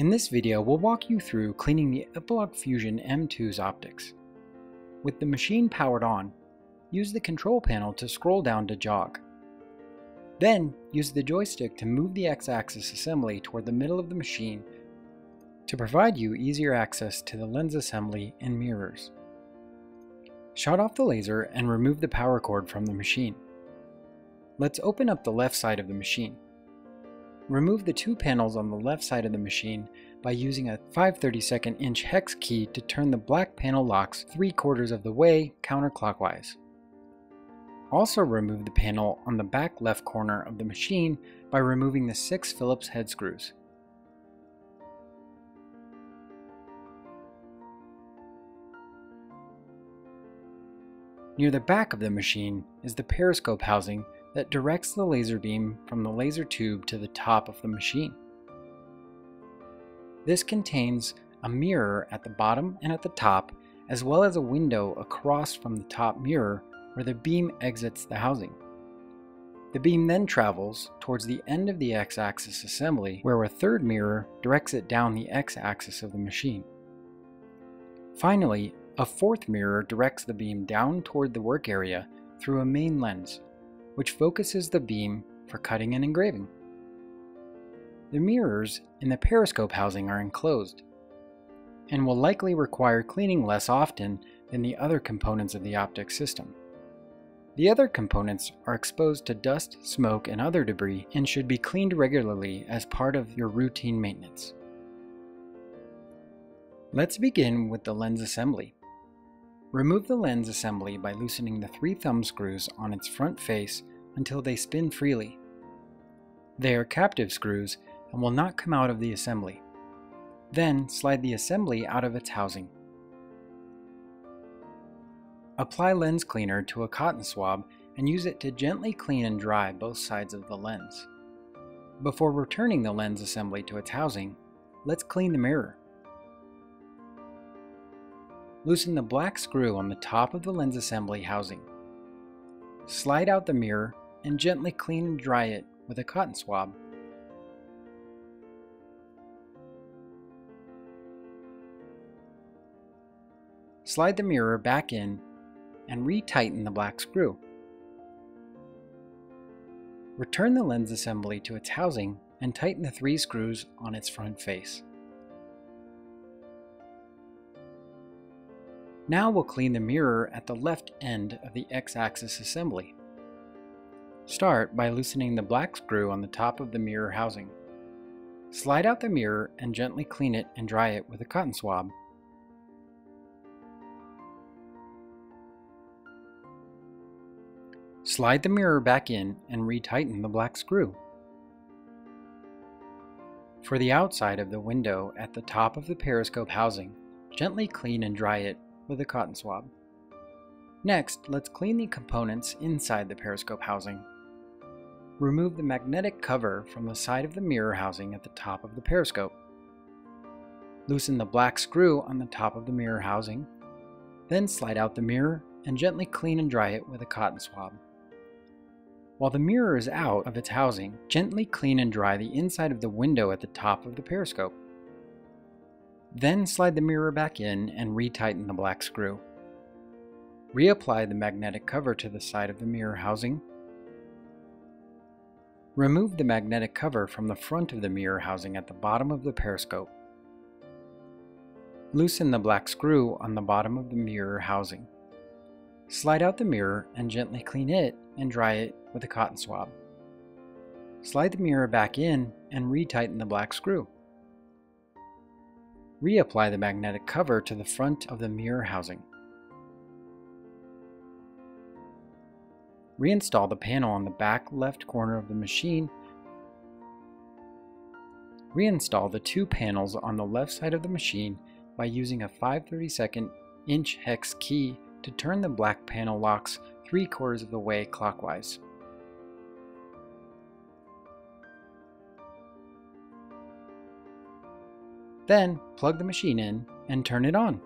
In this video, we'll walk you through cleaning the Epilog Fusion M2's optics. With the machine powered on, use the control panel to scroll down to jog. Then, use the joystick to move the X-axis assembly toward the middle of the machine to provide you easier access to the lens assembly and mirrors. Shut off the laser and remove the power cord from the machine. Let's open up the left side of the machine. Remove the two panels on the left side of the machine by using a 5 32nd inch hex key to turn the black panel locks 3 quarters of the way counterclockwise. Also remove the panel on the back left corner of the machine by removing the 6 Phillips head screws. Near the back of the machine is the periscope housing that directs the laser beam from the laser tube to the top of the machine. This contains a mirror at the bottom and at the top, as well as a window across from the top mirror where the beam exits the housing. The beam then travels towards the end of the x-axis assembly where a third mirror directs it down the x-axis of the machine. Finally, a fourth mirror directs the beam down toward the work area through a main lens which focuses the beam for cutting and engraving. The mirrors in the periscope housing are enclosed and will likely require cleaning less often than the other components of the optic system. The other components are exposed to dust, smoke, and other debris and should be cleaned regularly as part of your routine maintenance. Let's begin with the lens assembly. Remove the lens assembly by loosening the three thumb screws on its front face until they spin freely. They are captive screws and will not come out of the assembly. Then slide the assembly out of its housing. Apply lens cleaner to a cotton swab and use it to gently clean and dry both sides of the lens. Before returning the lens assembly to its housing, let's clean the mirror. Loosen the black screw on the top of the lens assembly housing. Slide out the mirror and gently clean and dry it with a cotton swab. Slide the mirror back in and retighten the black screw. Return the lens assembly to its housing and tighten the three screws on its front face. Now we'll clean the mirror at the left end of the x-axis assembly. Start by loosening the black screw on the top of the mirror housing. Slide out the mirror and gently clean it and dry it with a cotton swab. Slide the mirror back in and retighten the black screw. For the outside of the window at the top of the periscope housing, gently clean and dry it with a cotton swab. Next, let's clean the components inside the periscope housing. Remove the magnetic cover from the side of the mirror housing at the top of the periscope. Loosen the black screw on the top of the mirror housing. Then slide out the mirror and gently clean and dry it with a cotton swab. While the mirror is out of its housing, gently clean and dry the inside of the window at the top of the periscope. Then slide the mirror back in and retighten the black screw. Reapply the magnetic cover to the side of the mirror housing. Remove the magnetic cover from the front of the mirror housing at the bottom of the periscope. Loosen the black screw on the bottom of the mirror housing. Slide out the mirror and gently clean it and dry it with a cotton swab. Slide the mirror back in and retighten the black screw. Reapply the magnetic cover to the front of the mirror housing. Reinstall the panel on the back left corner of the machine. Reinstall the two panels on the left side of the machine by using a 5 32nd inch hex key to turn the black panel locks 3 quarters of the way clockwise. Then plug the machine in and turn it on.